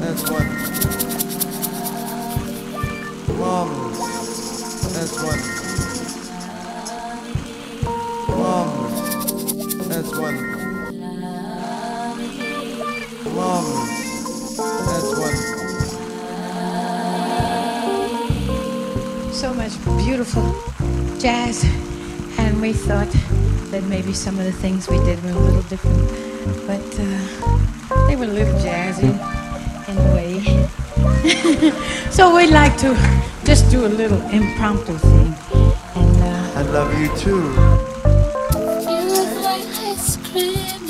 That's one. That's one. That's one. That's one. so much beautiful jazz, and we thought that maybe some of the things we did were a little different, but uh, they were a little jazzy in a way. so we'd like to just do a little impromptu thing, and uh, I love you too. You look like ice cream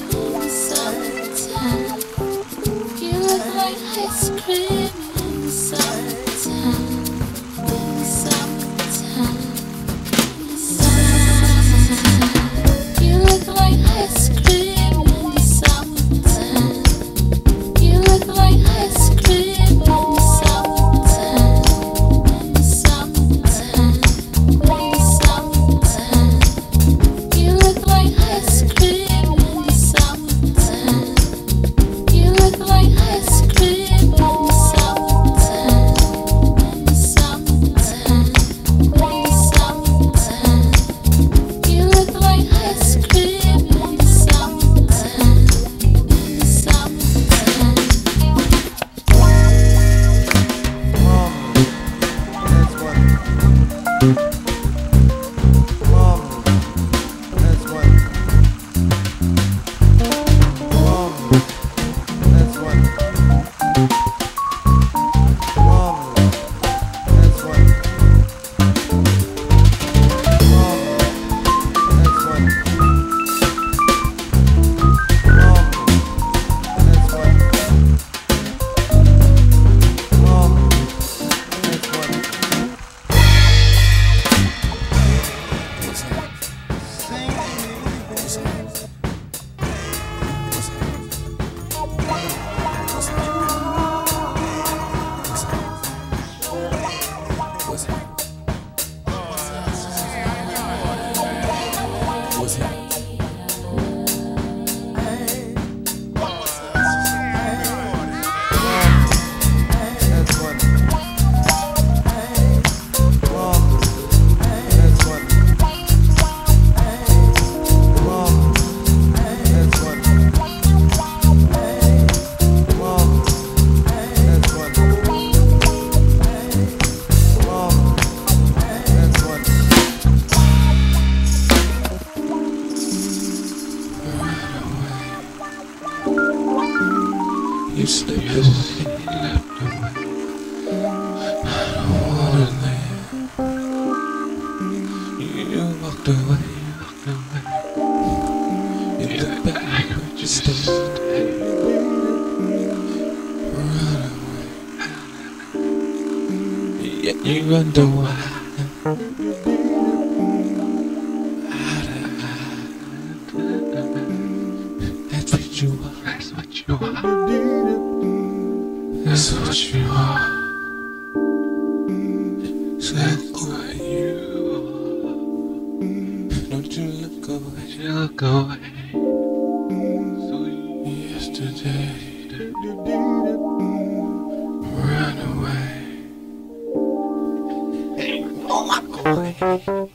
Marvelous. You slipped away. I don't wanna live. You walked away, walked. You look back, but you still. Run away. Yet you wonder why. That's what you are. That's what you are so you are. Said what you are. Don't you look away, she'll go away. Yesterday, away. Oh my God.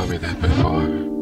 told me that before.